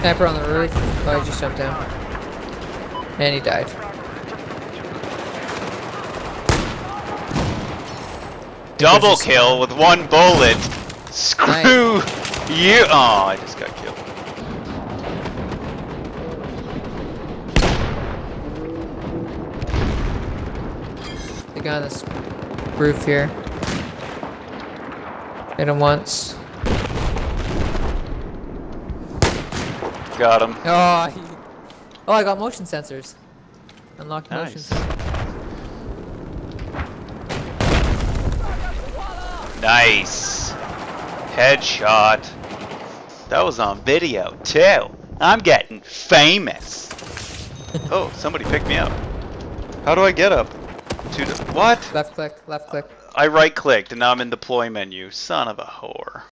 Sniper on the roof. Oh, he just jumped down. And he died. Double kill with one bullet. Screw you. Oh, I just got killed. The guy on this roof here. Hit him once. Got him. Oh, he... oh, I got motion sensors. Unlocked motion Nice. sensors. Nice. Headshot. That was on video too. I'm getting famous. oh, somebody picked me up. How do I get up? To the, what? Left click, left click. I right clicked and now I'm in deploy menu. Son of a whore.